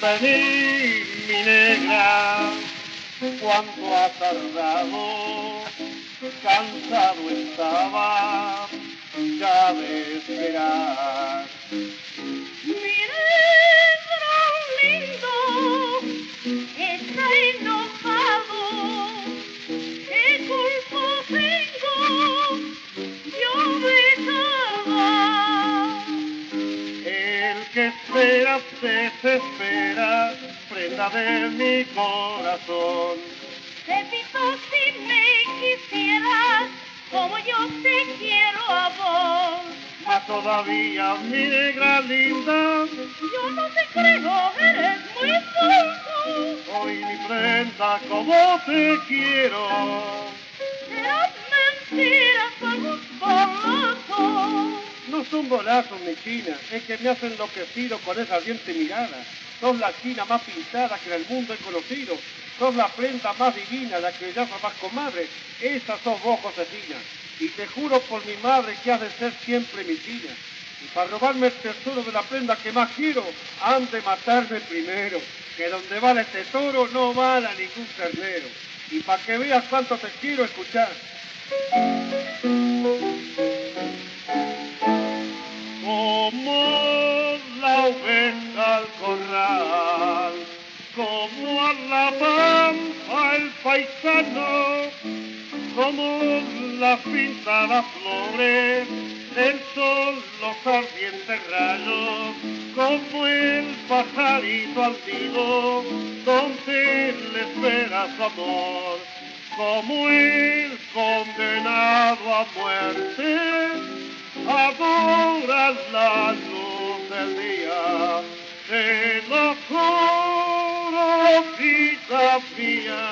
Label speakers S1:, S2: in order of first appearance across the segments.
S1: Vení, mi negra, cuánto ha tardado, cansado estaba ya de esperar. Que espera se desespera, prenda de mi corazón.
S2: Repito, si me quisieras como yo te quiero a vos.
S1: Más todavía, mi negra linda,
S2: Yo no te creo, eres muy tonto.
S1: hoy mi prenda como te quiero. No son bolazos, mi china, es que me has enloquecido con esa ardiente mirada. Sos la china más pintada que en el mundo he conocido. Sos la prenda más divina, la que llama más comadre. Esa sos vos, Josefina. Y te juro por mi madre que has de ser siempre mi china. Y para robarme el tesoro de la prenda que más quiero, han de matarme primero. Que donde vale este toro no vale ningún ternero. Y para que veas cuánto te quiero escuchar. Paisano, como las pintadas flores, el sol, los ardientes rayos, como el pajarito altivo, donde le espera su amor, como el condenado a muerte adora la luz del día. Te lo juro, vida mía,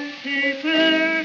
S1: así te